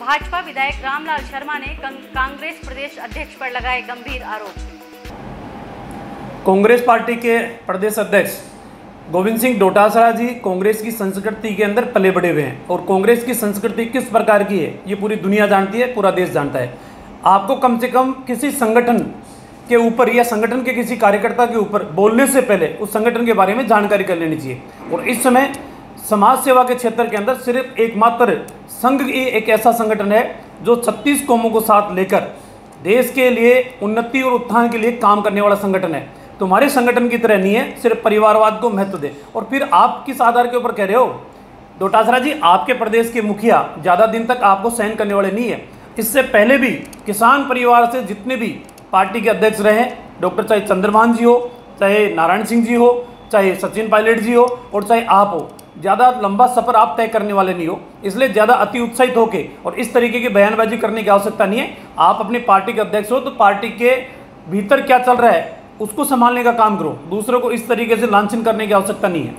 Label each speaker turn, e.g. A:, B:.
A: भाजपा विधायक रामलाल शर्मा ने कांग्रेस प्रदेश अध्यक्ष पर लगाए गंभीर आरोप।
B: कांग्रेस पार्टी के प्रदेश अध्यक्ष गोविंद सिंह डोटासरा जी कांग्रेस की संस्कृति के अंदर पले बड़े हुए हैं और कांग्रेस की संस्कृति किस प्रकार की है, ये पूरी दुनिया जानती है, पूरा देश जानता है। आपको कम से कम किसी संगठन के ऊपर या संगठन के किसी कार्यकर्ता के ऊपर बोलने से पहले उस संगठन के बारे में जानकारी कर लेनी चाहिए। और इस समय समाज सेवा के क्षेत्र के अंदर सिर्फ़ एकमात्र संघ ही एक ऐसा संगठन है जो 36 कौमों को साथ लेकर देश के लिए उन्नति और उत्थान के लिए काम करने वाला संगठन है। तुम्हारे संगठन की तरह नहीं है, सिर्फ़ परिवारवाद को महत्व दे। और फिर आप किस आधार के ऊपर कह रहे हो? डोटासरा जी, आपके प्रदेश के मुखिया ज़्यादा दिन तक आपको सहन करने वाले नहीं है। इससे पहले भी किसान परिवार से जितने भी पार्टी के अध्यक्ष रहे डॉक्टर चाहे चंद्रभान जी हो, चाहे नारायण सिंह जी हो, चाहे सचिन पायलट जी हो, और चाहे आप हो ज़्यादा लंबा सफ़र आप तय करने वाले नहीं हो, इसलिए ज़्यादा अति उत्साहित होकर और इस तरीके की बयानबाजी करने की आवश्यकता नहीं है। आप अपनी पार्टी के अध्यक्ष हो तो पार्टी के भीतर क्या चल रहा है, उसको संभालने का काम करो। दूसरों को इस तरीके से लांछन करने की आवश्यकता नहीं है।